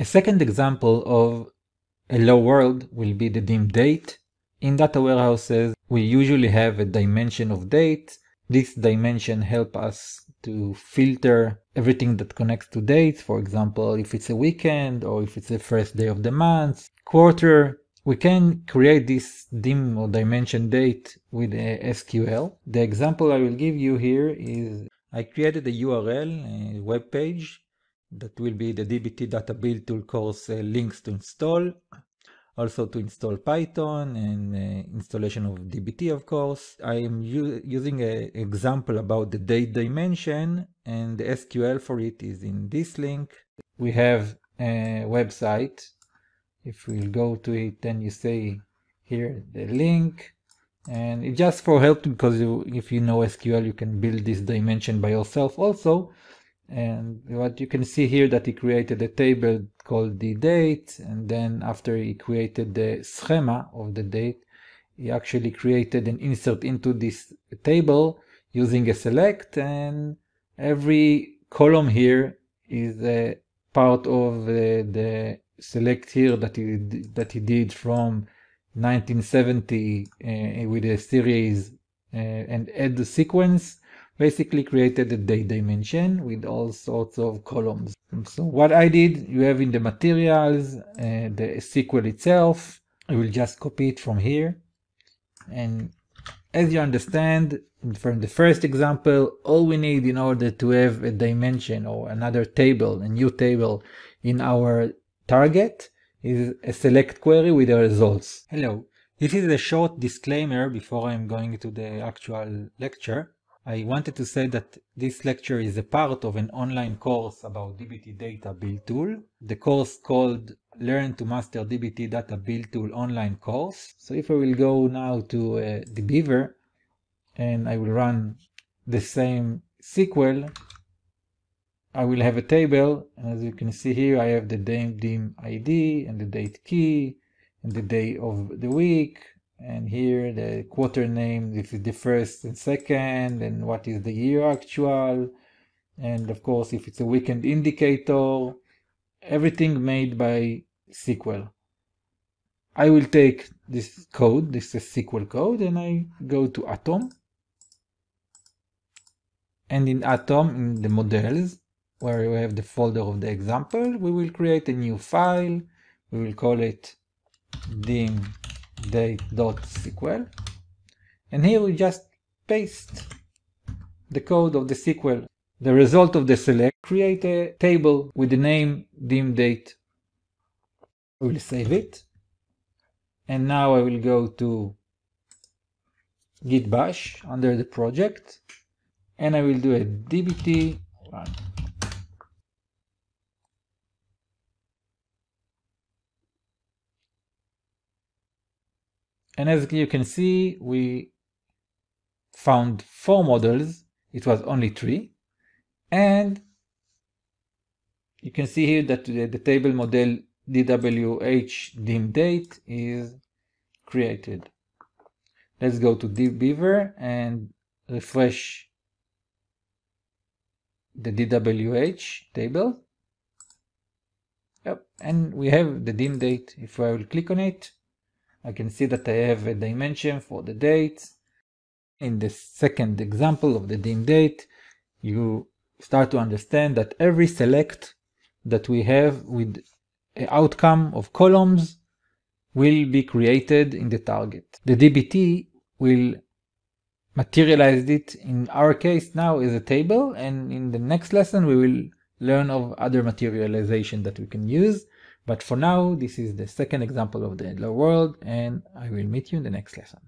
A second example of a low world will be the dim date. In data warehouses, we usually have a dimension of date. This dimension help us to filter everything that connects to dates. For example, if it's a weekend or if it's the first day of the month, quarter, we can create this dim or dimension date with SQL. The example I will give you here is I created a URL, a web page that will be the DBT data build tool course uh, links to install also to install Python and uh, installation of DBT, of course. I am using an example about the date dimension and the SQL for it is in this link. We have a website. If we go to it, then you say here the link and it's just for help because you, if you know SQL, you can build this dimension by yourself also. And what you can see here that he created a table called the date. And then after he created the schema of the date, he actually created an insert into this table using a select. And every column here is a part of the, the select here that he, that he did from 1970 uh, with a series uh, and add the sequence basically created a date dimension with all sorts of columns. So what I did, you have in the materials, uh, the SQL itself, I will just copy it from here. And as you understand from the first example, all we need in order to have a dimension or another table, a new table in our target is a select query with the results. Hello, this is a short disclaimer before I'm going to the actual lecture. I wanted to say that this lecture is a part of an online course about DBT Data Build Tool. The course called Learn to Master DBT Data Build Tool online course. So if I will go now to uh, DBeaver and I will run the same SQL, I will have a table. And as you can see here, I have the dim, dim ID and the date key and the day of the week and here the quarter name this is the first and second and what is the year actual. And of course if it's a weekend indicator everything made by SQL I will take this code this is SQL code and I go to Atom. And in Atom in the models where we have the folder of the example we will create a new file. We will call it dim date.sql and here we just paste the code of the SQL. The result of the select create a table with the name dim date. We will save it and now I will go to git bash under the project and I will do a dbt run And as you can see, we found four models. It was only three. And you can see here that the, the table model DWH dim date is created. Let's go to DBeaver and refresh the DWH table. Yep, and we have the dim date. If I will click on it, I can see that I have a dimension for the date. In the second example of the dim date, you start to understand that every select that we have with an outcome of columns will be created in the target. The DBT will materialize it in our case now as a table and in the next lesson we will learn of other materialization that we can use. But for now, this is the second example of the hello world, and I will meet you in the next lesson.